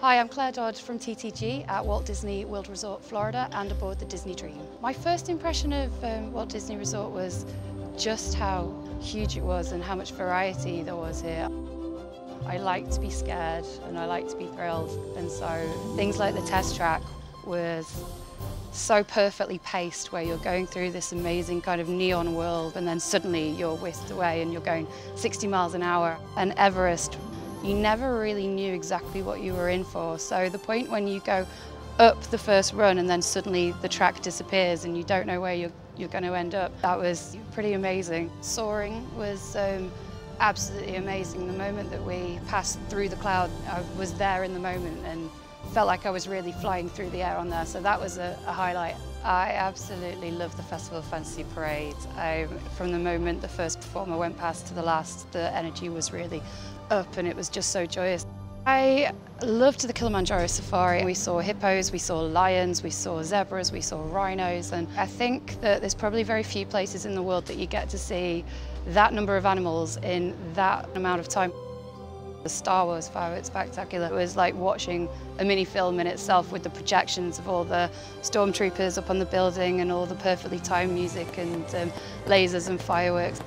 Hi, I'm Claire Dodd from TTG at Walt Disney World Resort Florida and aboard the Disney Dream. My first impression of um, Walt Disney Resort was just how huge it was and how much variety there was here. I like to be scared and I like to be thrilled and so things like the test track was so perfectly paced where you're going through this amazing kind of neon world and then suddenly you're whisked away and you're going 60 miles an hour. And Everest you never really knew exactly what you were in for. So the point when you go up the first run and then suddenly the track disappears and you don't know where you're, you're going to end up, that was pretty amazing. Soaring was um, absolutely amazing. The moment that we passed through the cloud, I was there in the moment and felt like I was really flying through the air on there. So that was a, a highlight. I absolutely love the Festival of Fantasy Parade. I, from the moment the first performer went past to the last, the energy was really up and it was just so joyous. I loved the Kilimanjaro Safari. We saw hippos, we saw lions, we saw zebras, we saw rhinos, and I think that there's probably very few places in the world that you get to see that number of animals in that amount of time. The Star Wars Fireworks Spectacular it was like watching a mini film in itself with the projections of all the stormtroopers up on the building and all the perfectly timed music and um, lasers and fireworks.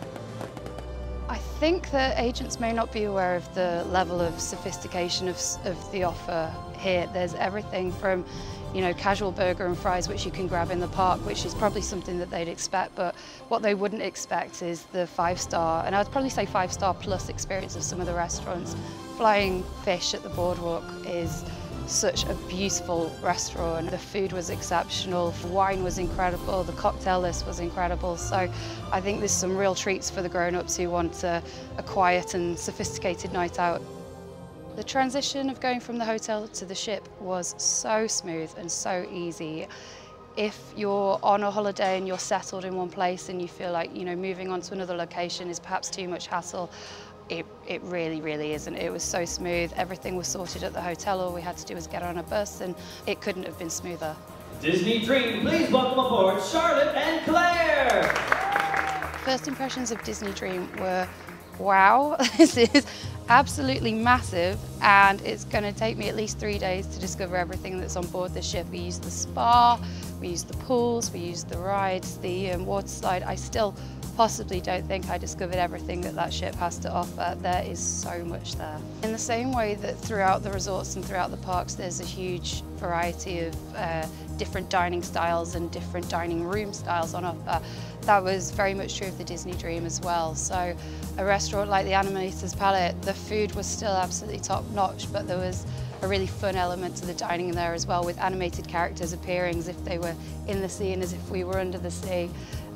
I think that agents may not be aware of the level of sophistication of, of the offer here. There's everything from you know, casual burger and fries which you can grab in the park, which is probably something that they'd expect, but what they wouldn't expect is the five-star, and I'd probably say five-star plus experience of some of the restaurants. Flying fish at the boardwalk is such a beautiful restaurant. The food was exceptional, the wine was incredible, the cocktail list was incredible. So I think there's some real treats for the grown-ups who want a, a quiet and sophisticated night out. The transition of going from the hotel to the ship was so smooth and so easy. If you're on a holiday and you're settled in one place and you feel like, you know, moving on to another location is perhaps too much hassle, it, it really, really isn't. It was so smooth. Everything was sorted at the hotel. All we had to do was get on a bus and it couldn't have been smoother. Disney Dream, please welcome aboard Charlotte and Claire. First impressions of Disney Dream were, wow, this is absolutely massive and it's going to take me at least three days to discover everything that's on board the ship. We use the spa, we use the pools, we use the rides, the um, water slide. I still possibly don't think I discovered everything that that ship has to offer. There is so much there. In the same way that throughout the resorts and throughout the parks there's a huge variety of uh, different dining styles and different dining room styles on offer, that was very much true of the Disney Dream as well. So a restaurant like the Animator's Palate, the food was still absolutely top notch, but there was a really fun element to the dining there as well with animated characters appearing as if they were in the sea and as if we were under the sea.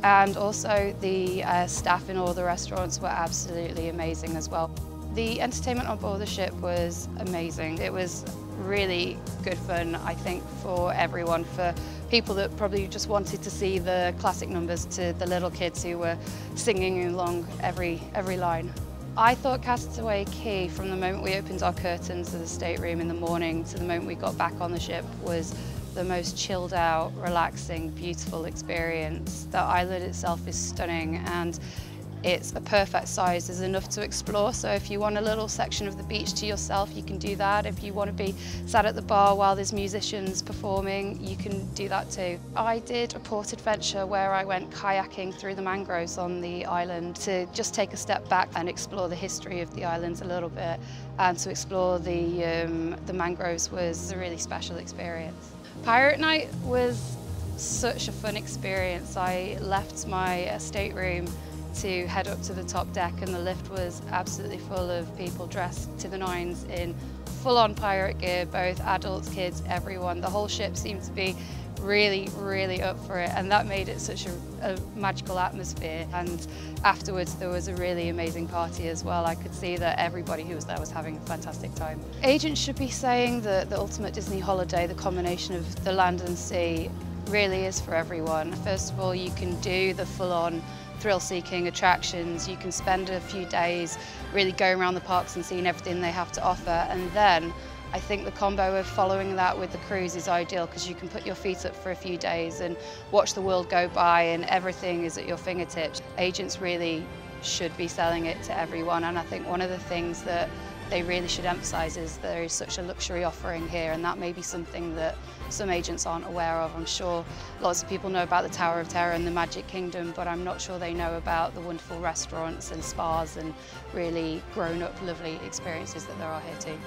And also the uh, staff in all the restaurants were absolutely amazing as well. The entertainment on board the ship was amazing. It was really good fun, I think, for everyone, for people that probably just wanted to see the classic numbers to the little kids who were singing along every, every line. I thought Castaway Cay, from the moment we opened our curtains to the stateroom in the morning to the moment we got back on the ship, was the most chilled out, relaxing, beautiful experience. The island itself is stunning and it's a perfect size, there's enough to explore. So if you want a little section of the beach to yourself, you can do that. If you want to be sat at the bar while there's musicians performing, you can do that too. I did a port adventure where I went kayaking through the mangroves on the island to just take a step back and explore the history of the islands a little bit. And to explore the, um, the mangroves was a really special experience. Pirate Night was such a fun experience. I left my stateroom to head up to the top deck and the lift was absolutely full of people dressed to the nines in full-on pirate gear, both adults, kids, everyone. The whole ship seemed to be really, really up for it and that made it such a, a, magical atmosphere and afterwards there was a really amazing party as well. I could see that everybody who was there was having a fantastic time. Agents should be saying that the ultimate Disney holiday, the combination of the land and sea, really is for everyone. First of all, you can do the full-on thrill-seeking attractions. You can spend a few days really going around the parks and seeing everything they have to offer. And then I think the combo of following that with the cruise is ideal because you can put your feet up for a few days and watch the world go by and everything is at your fingertips. Agents really should be selling it to everyone and I think one of the things that they really should emphasise is there is such a luxury offering here and that may be something that some agents aren't aware of. I'm sure lots of people know about the Tower of Terror and the Magic Kingdom but I'm not sure they know about the wonderful restaurants and spas and really grown up lovely experiences that there are here too.